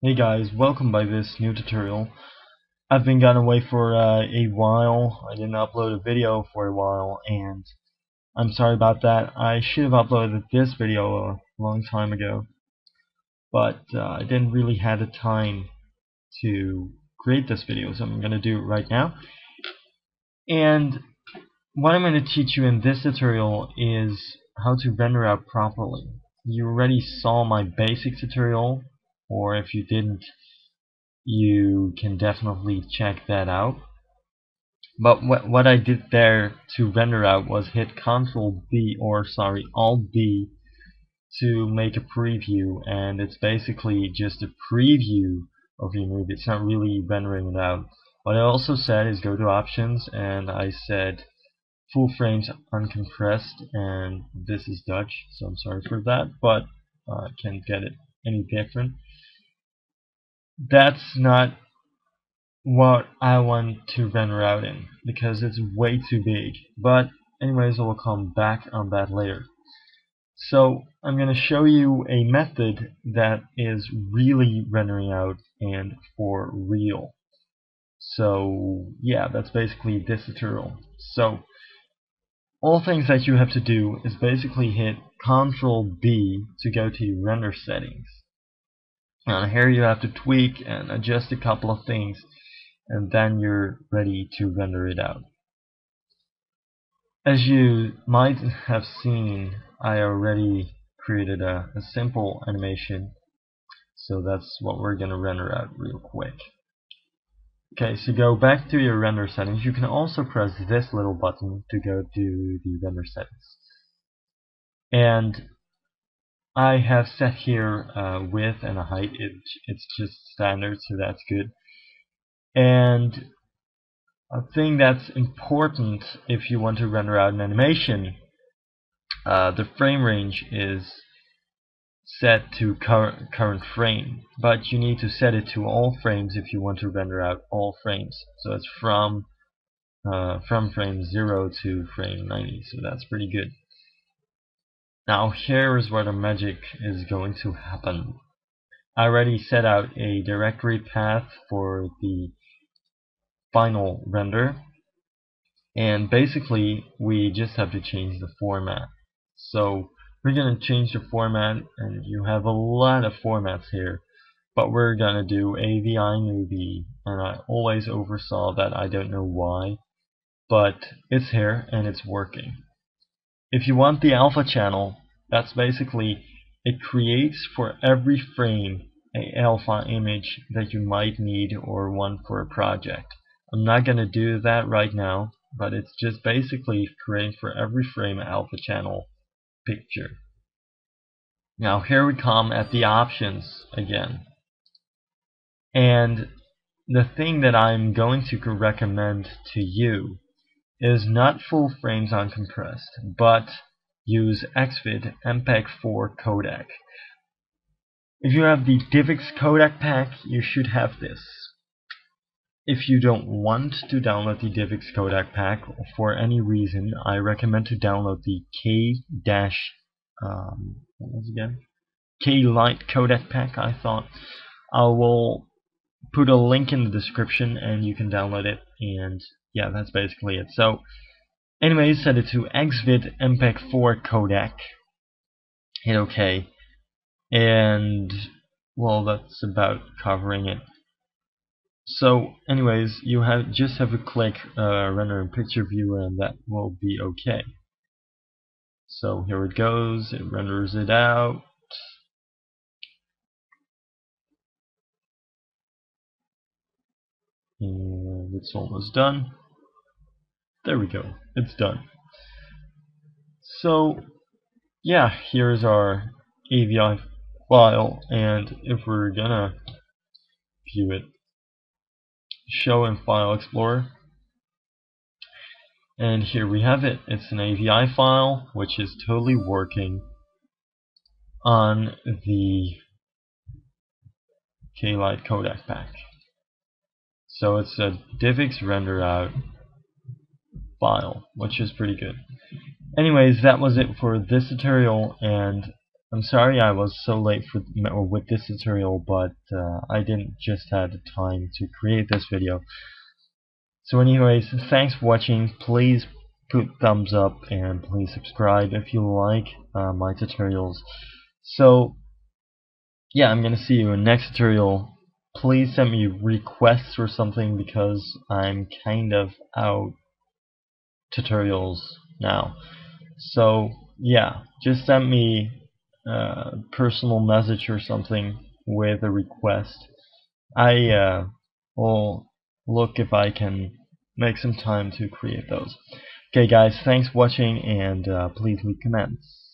Hey guys, welcome by this new tutorial. I've been gone away for uh, a while. I didn't upload a video for a while and I'm sorry about that. I should have uploaded this video a long time ago. But uh, I didn't really have the time to create this video so I'm going to do it right now. And what I'm going to teach you in this tutorial is how to render out properly. You already saw my basic tutorial or if you didn't you can definitely check that out. But what, what I did there to render out was hit Ctrl B or sorry Alt B to make a preview and it's basically just a preview of your movie. It's not really rendering it out. What I also said is go to options and I said full frames uncompressed and this is Dutch so I'm sorry for that but uh, I can't get it any different. That's not what I want to render out in because it's way too big. But anyways I will come back on that later. So I'm going to show you a method that is really rendering out and for real. So yeah that's basically this tutorial. So all things that you have to do is basically hit Ctrl B to go to your render settings and here you have to tweak and adjust a couple of things and then you're ready to render it out. As you might have seen, I already created a, a simple animation so that's what we're going to render out real quick. Okay, so go back to your render settings. You can also press this little button to go to the render settings. And I have set here uh, width and a height. It, it's just standard, so that's good. And a thing that's important if you want to render out an animation, uh, the frame range is set to cur current frame, but you need to set it to all frames if you want to render out all frames. So it's from uh, from frame 0 to frame 90, so that's pretty good. Now here is where the magic is going to happen. I already set out a directory path for the final render and basically we just have to change the format. So we're to change the format and you have a lot of formats here but we're to do AVI movie and I always oversaw that I don't know why but it's here and it's working. If you want the alpha channel, that's basically it creates for every frame a alpha image that you might need or want for a project. I'm not going to do that right now, but it's just basically creating for every frame an alpha channel picture. Now here we come at the options again. And the thing that I'm going to recommend to you is not full frames uncompressed, but use XVID MPEG-4 codec. If you have the DivX codec pack, you should have this. If you don't want to download the DivX codec pack for any reason, I recommend to download the K dash um, what was again? K Lite codec pack. I thought I will put a link in the description and you can download it. And yeah, that's basically it. So Anyways, set it to XVID MPEG-4 codec. Hit OK. And, well, that's about covering it. So, anyways, you have just have to click uh, render in picture viewer and that will be okay. So here it goes, it renders it out. And it's almost done. There we go. It's done. So, yeah, here's our AVI file, and if we're gonna view it, show in File Explorer, and here we have it. It's an AVI file, which is totally working on the K-Lite codec pack. So it's a DivX render out file, which is pretty good. Anyways, that was it for this tutorial, and I'm sorry I was so late for with this tutorial, but uh, I didn't just have the time to create this video. So anyways, thanks for watching. Please put thumbs up and please subscribe if you like uh, my tutorials. So yeah, I'm gonna see you in next tutorial. Please send me requests or something because I'm kind of out tutorials now. So yeah, just send me a personal message or something with a request. I uh, will look if I can make some time to create those. Okay guys, thanks for watching and uh, please leave comments.